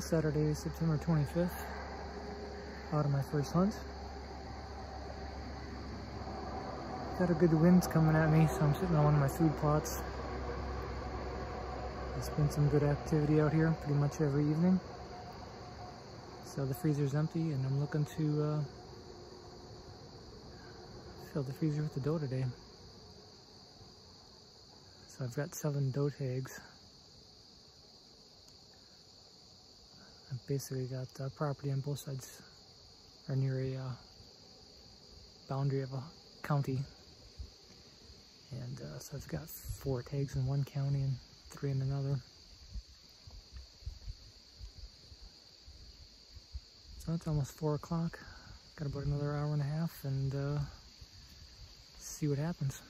Saturday, September 25th, out of my first hunt. Got a good wind coming at me, so I'm sitting on one of my food plots. There's been some good activity out here pretty much every evening. So the freezer's empty and I'm looking to uh, fill the freezer with the doe today. So I've got seven doe tags. Basically got uh, property on both sides, or near a uh, boundary of a county. And uh, so I've got four tags in one county and three in another. So it's almost four o'clock. Got about another hour and a half and uh, see what happens.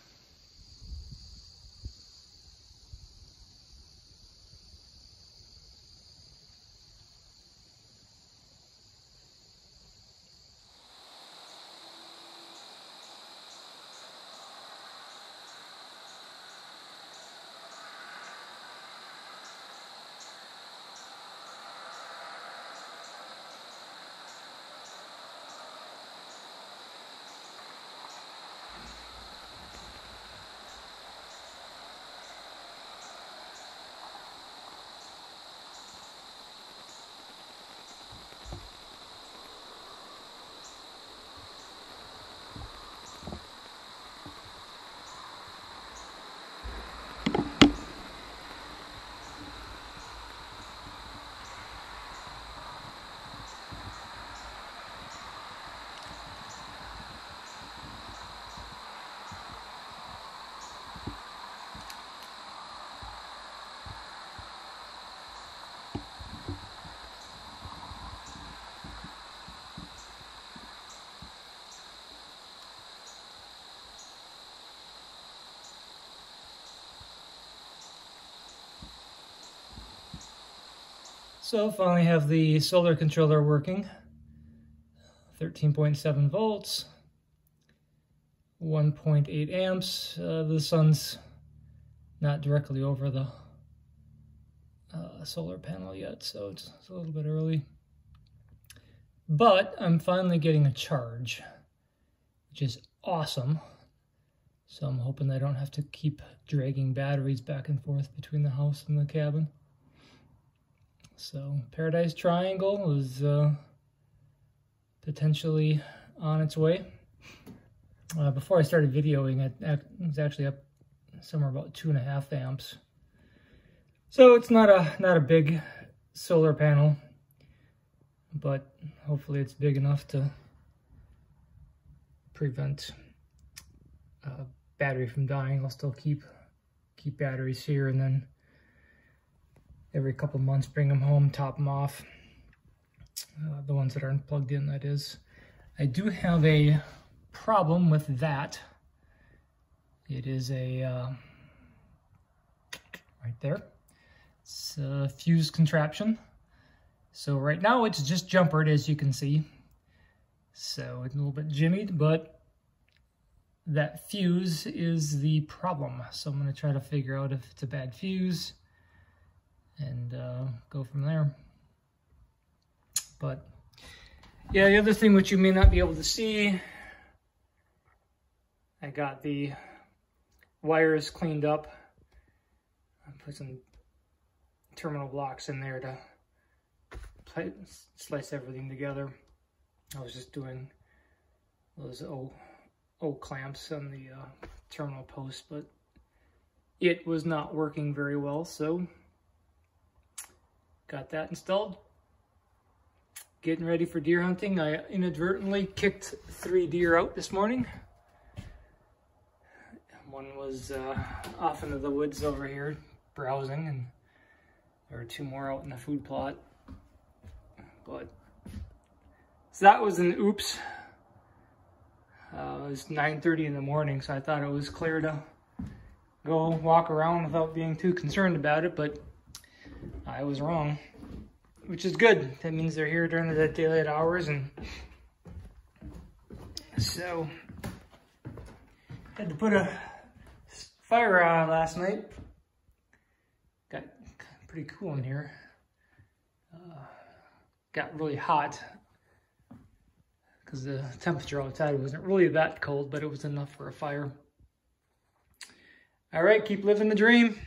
So finally have the solar controller working. 13.7 volts, 1.8 amps. Uh, the sun's not directly over the uh, solar panel yet, so it's, it's a little bit early. But I'm finally getting a charge, which is awesome. So I'm hoping I don't have to keep dragging batteries back and forth between the house and the cabin. So Paradise Triangle is uh, potentially on its way. Uh, before I started videoing, it, was actually up somewhere about two and a half amps. So it's not a not a big solar panel, but hopefully it's big enough to prevent uh, battery from dying. I'll still keep keep batteries here and then every couple months, bring them home, top them off. Uh, the ones that aren't plugged in, that is. I do have a problem with that. It is a, uh, right there, it's a fuse contraption. So right now it's just jumpered, as you can see. So it's a little bit jimmied, but that fuse is the problem. So I'm gonna try to figure out if it's a bad fuse and uh, go from there. But yeah, the other thing which you may not be able to see, I got the wires cleaned up. I put some terminal blocks in there to play, slice everything together. I was just doing those old, old clamps on the uh, terminal post, but it was not working very well, so Got that installed. Getting ready for deer hunting. I inadvertently kicked three deer out this morning. One was uh, off into the woods over here browsing and there were two more out in the food plot. But so that was an oops. Uh, it was 9.30 in the morning, so I thought it was clear to go walk around without being too concerned about it, but I was wrong, which is good. That means they're here during the daylight hours and so had to put a fire on last night. Got pretty cool in here. uh, got really hot because the temperature outside wasn't really that cold, but it was enough for a fire. All right, keep living the dream.